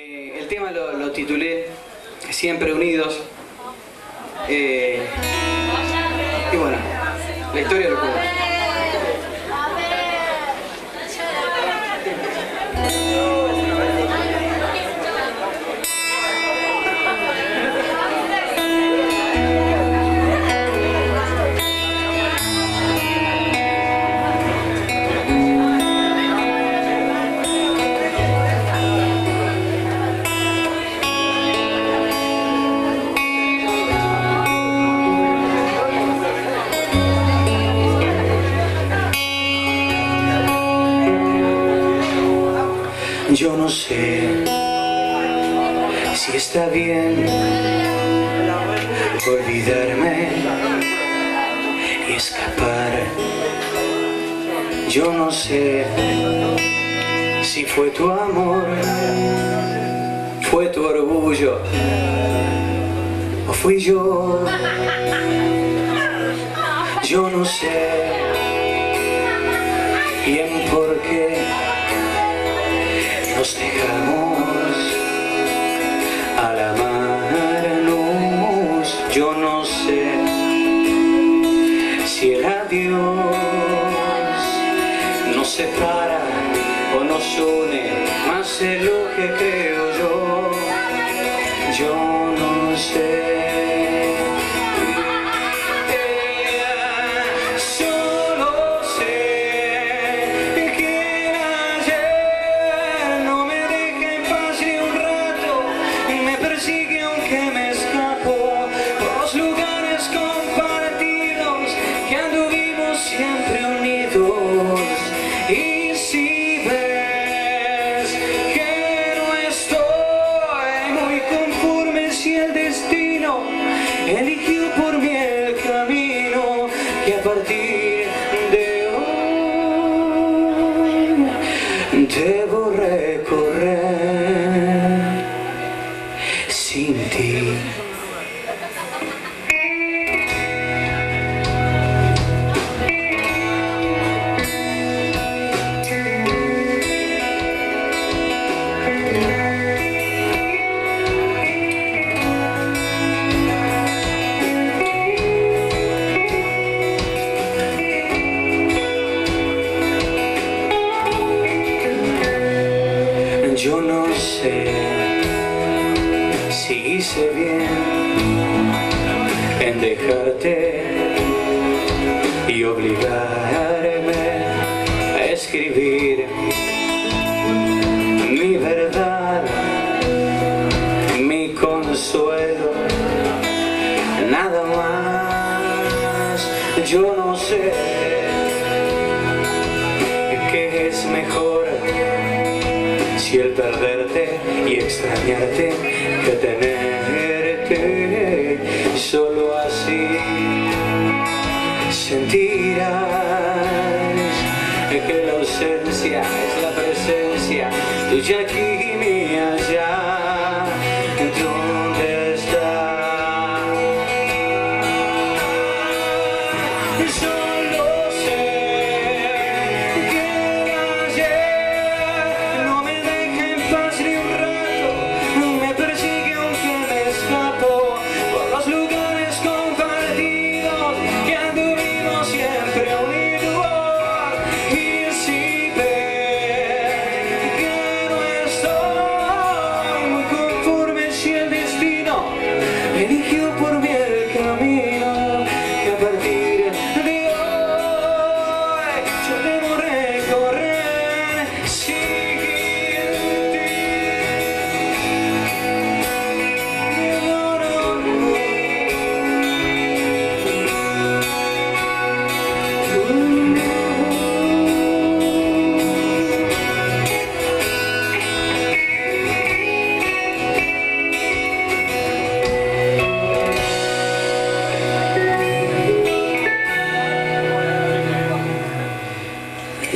Eh, el tema lo, titulé Siempre Unidos. Eh, y bueno, la historia lo cuenta. Yo no sé si está bien olvidarme y escapar. Yo no sé si fue tu amor, fue tu orgullo o fui yo. Yo no sé bien por qué nos dejamos al amarnos. Yo no sé si el adiós nos separa o nos une más de lo que creo. Yo persigue aunque me escapo por los lugares compartidos que anduvimos siempre unidos. Y si ves que no estoy muy conforme si el destino eligió por mí el camino que a partir de hoy debo recorrer sé si hice bien en dejarte y obligarme a escribir mi verdad, mi consuelo, nada más. Yo no sé si el perderte y extrañarte que tenerte solo así sentirás que la ausencia es la presencia tuya aquí y mía allá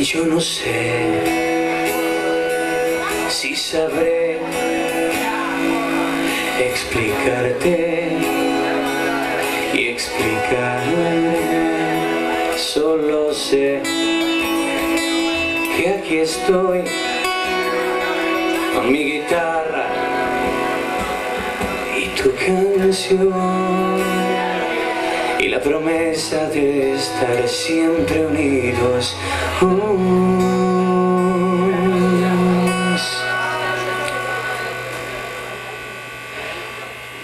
yo no sé si sabré explicarte y explicarme. Solo sé que aquí estoy con mi guitarra tu canción y la promesa de estar siempre unidos.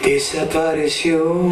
desapareció.